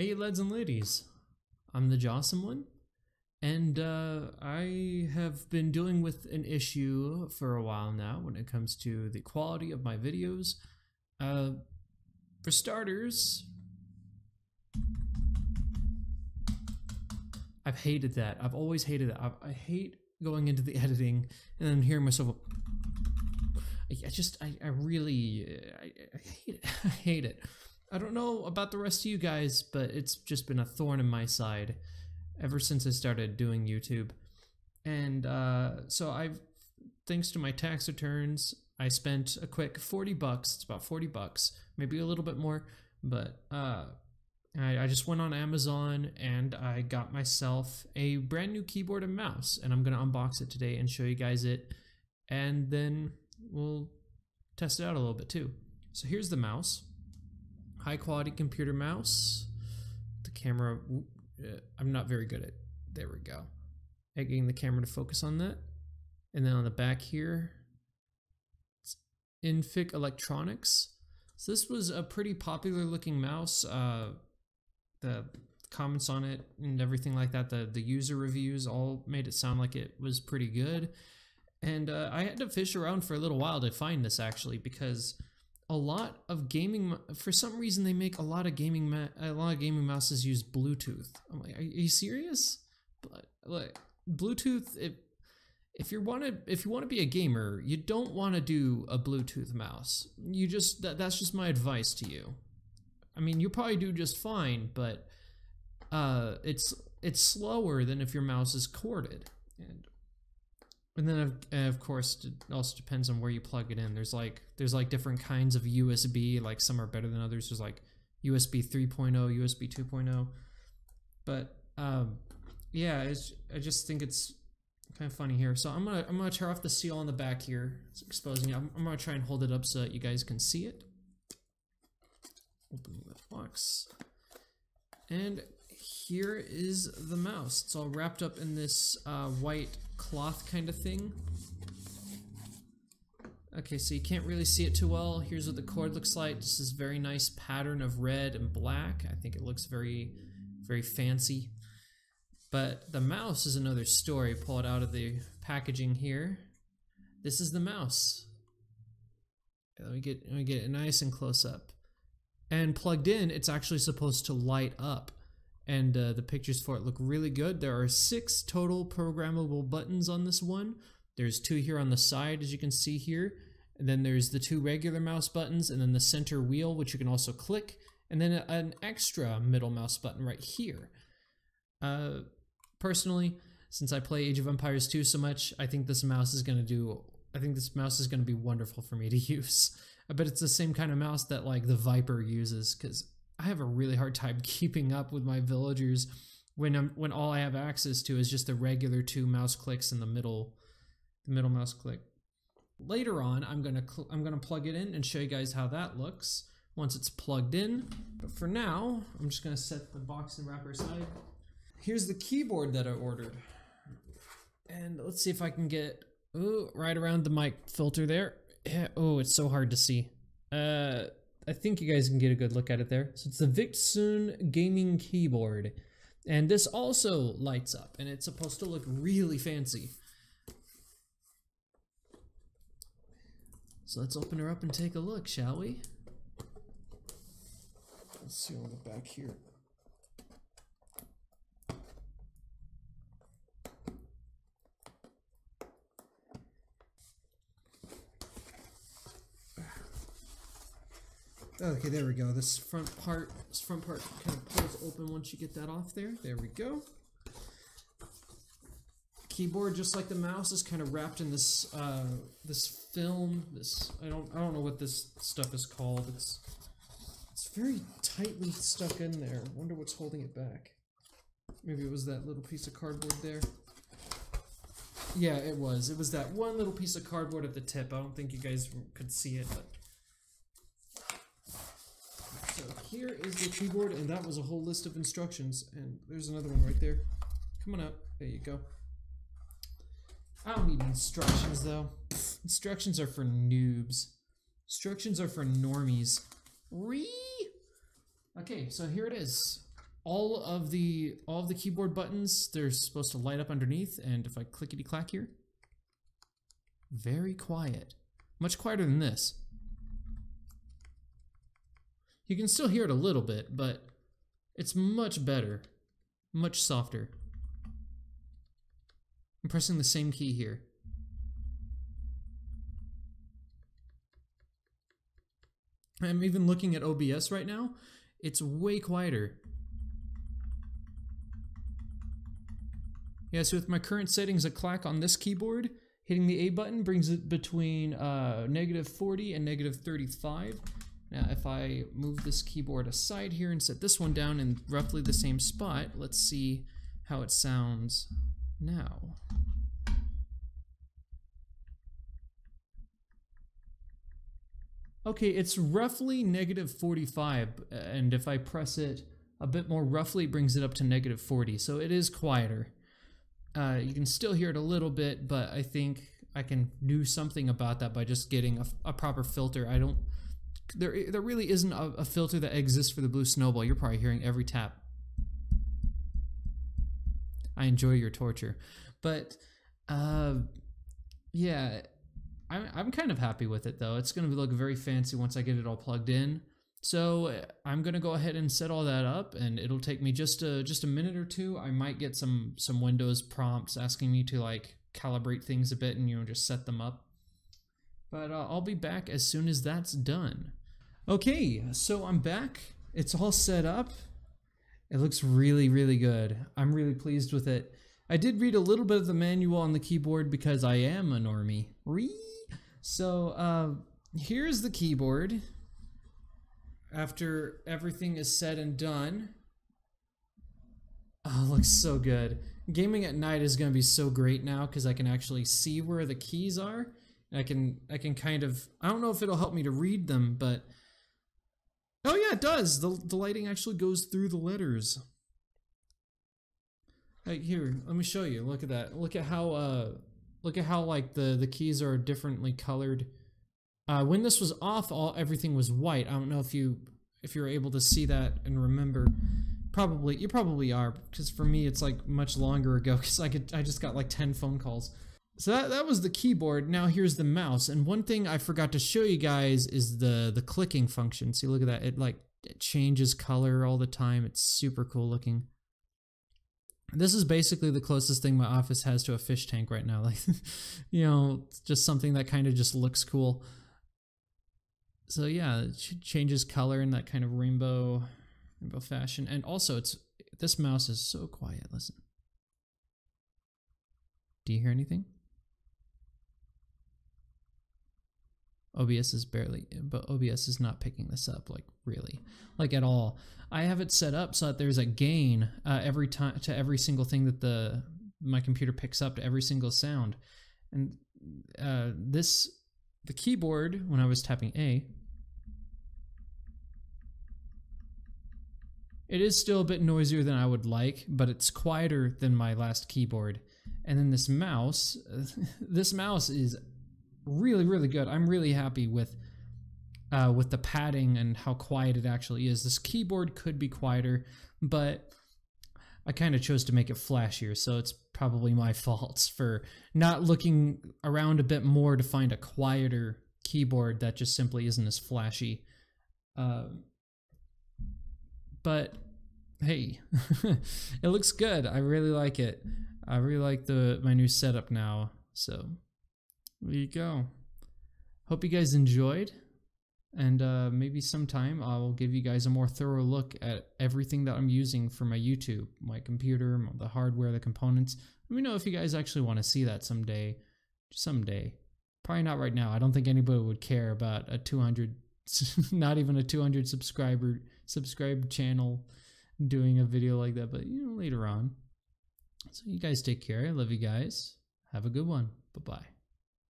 Hey, lads and ladies, I'm the one, and uh, I have been dealing with an issue for a while now when it comes to the quality of my videos. Uh, for starters, I've hated that. I've always hated that. I, I hate going into the editing and then hearing myself. I, I just, I, I really, I, I hate it. I hate it. I don't know about the rest of you guys, but it's just been a thorn in my side ever since I started doing YouTube. And uh, so I've, thanks to my tax returns, I spent a quick 40 bucks. It's about 40 bucks, maybe a little bit more, but uh, I, I just went on Amazon and I got myself a brand new keyboard and mouse, and I'm gonna unbox it today and show you guys it, and then we'll test it out a little bit too. So here's the mouse high quality computer mouse. The camera, uh, I'm not very good at, there we go. At getting the camera to focus on that. And then on the back here, it's Inphic Electronics. So this was a pretty popular looking mouse. Uh, the comments on it and everything like that, the, the user reviews all made it sound like it was pretty good. And uh, I had to fish around for a little while to find this actually because a lot of gaming for some reason they make a lot of gaming a lot of gaming mouses use bluetooth. I'm like are you serious? But like bluetooth if if you want to if you want to be a gamer you don't want to do a bluetooth mouse. You just that, that's just my advice to you. I mean you probably do just fine but uh it's it's slower than if your mouse is corded. And and then of, of course it also depends on where you plug it in. There's like there's like different kinds of USB. Like some are better than others. There's like USB 3.0, USB 2.0. But um, yeah, I just think it's kind of funny here. So I'm gonna I'm gonna tear off the seal on the back here. It's exposing it. I'm, I'm gonna try and hold it up so that you guys can see it. Opening the box. And here is the mouse. It's all wrapped up in this uh, white cloth kind of thing. Okay, so you can't really see it too well. Here's what the cord looks like. This is very nice pattern of red and black. I think it looks very, very fancy. But the mouse is another story. Pull it out of the packaging here. This is the mouse. Let me get let me get it nice and close up. And plugged in, it's actually supposed to light up and uh, the pictures for it look really good. There are six total programmable buttons on this one. There's two here on the side, as you can see here. And then there's the two regular mouse buttons, and then the center wheel, which you can also click, and then an extra middle mouse button right here. Uh, personally, since I play Age of Empires 2 so much, I think this mouse is going to do, I think this mouse is going to be wonderful for me to use. I bet it's the same kind of mouse that like the Viper uses, because I have a really hard time keeping up with my villagers when I'm when all I have access to is just the regular two mouse clicks in the middle, the middle mouse click. Later on, I'm gonna I'm gonna plug it in and show you guys how that looks once it's plugged in. But for now, I'm just gonna set the box and wrapper aside. Here's the keyboard that I ordered, and let's see if I can get ooh, right around the mic filter there. Oh, it's so hard to see. Uh, I think you guys can get a good look at it there. So it's the VicTsing gaming keyboard. And this also lights up and it's supposed to look really fancy. So let's open her up and take a look, shall we? Let's see on the back here. Okay, there we go. This front part, this front part kind of pulls open once you get that off there. There we go. Keyboard, just like the mouse, is kind of wrapped in this uh, this film. This I don't I don't know what this stuff is called. It's it's very tightly stuck in there. Wonder what's holding it back. Maybe it was that little piece of cardboard there. Yeah, it was. It was that one little piece of cardboard at the tip. I don't think you guys could see it, but here is the keyboard, and that was a whole list of instructions. And there's another one right there. Come on up. There you go. I don't need instructions, though. Pfft, instructions are for noobs. Instructions are for normies. Ree! Okay, so here it is. all of the all of the keyboard buttons they're supposed to light up underneath and if I clickety clack here very quiet much quieter than this you can still hear it a little bit but it's much better much softer. I'm pressing the same key here. I'm even looking at OBS right now. It's way quieter. Yeah, so with my current settings, a clack on this keyboard, hitting the A button brings it between uh, negative 40 and negative 35. Now, if I move this keyboard aside here and set this one down in roughly the same spot, let's see how it sounds now. Okay, it's roughly negative 45, and if I press it a bit more roughly, it brings it up to negative 40, so it is quieter. Uh, you can still hear it a little bit, but I think I can do something about that by just getting a, a proper filter. I don't. There, there really isn't a, a, filter that exists for the Blue Snowball. You're probably hearing every tap. I enjoy your torture, but uh, yeah, I'm I'm kind of happy with it though. It's gonna look very fancy once I get it all plugged in. So I'm gonna go ahead and set all that up, and it'll take me just a just a minute or two. I might get some some Windows prompts asking me to like calibrate things a bit and you know just set them up. But uh, I'll be back as soon as that's done. Okay, so I'm back. It's all set up. It looks really really good. I'm really pleased with it. I did read a little bit of the manual on the keyboard because I am a normie. So uh, here's the keyboard after everything is said and done. Oh, looks so good. Gaming at night is going to be so great now because I can actually see where the keys are. I can I can kind of I don't know if it'll help me to read them, but oh yeah, it does. The the lighting actually goes through the letters. Like here, let me show you. Look at that. Look at how uh look at how like the the keys are differently colored uh, when this was off, all everything was white. I don't know if you if you're able to see that and remember. Probably you probably are because for me it's like much longer ago because I could I just got like ten phone calls. So that, that was the keyboard. Now here's the mouse. And one thing I forgot to show you guys is the the clicking function. See, look at that. It like it changes color all the time. It's super cool looking. This is basically the closest thing my office has to a fish tank right now. Like, you know, just something that kind of just looks cool so yeah, it changes color in that kind of rainbow rainbow fashion. And also it's this mouse is so quiet. Listen. Do you hear anything? OBS is barely, but OBS is not picking this up, like really, like at all. I have it set up so that there's a gain uh, every time to every single thing that the my computer picks up to every single sound, and uh, this the keyboard when I was tapping A It is still a bit noisier than I would like, but it's quieter than my last keyboard. And then this mouse, this mouse is really, really good. I'm really happy with uh, with the padding and how quiet it actually is. This keyboard could be quieter, but I kind of chose to make it flashier, so it's probably my fault for not looking around a bit more to find a quieter keyboard that just simply isn't as flashy. Uh, but hey, it looks good. I really like it. I really like the my new setup now. So there you go. Hope you guys enjoyed. And uh, maybe sometime I'll give you guys a more thorough look at everything that I'm using for my YouTube, my computer, the hardware, the components. Let me know if you guys actually want to see that someday. Someday. Probably not right now. I don't think anybody would care about a 200, not even a 200 subscriber subscribe channel doing a video like that, but you know, later on. So you guys take care. I love you guys. Have a good one. Bye bye.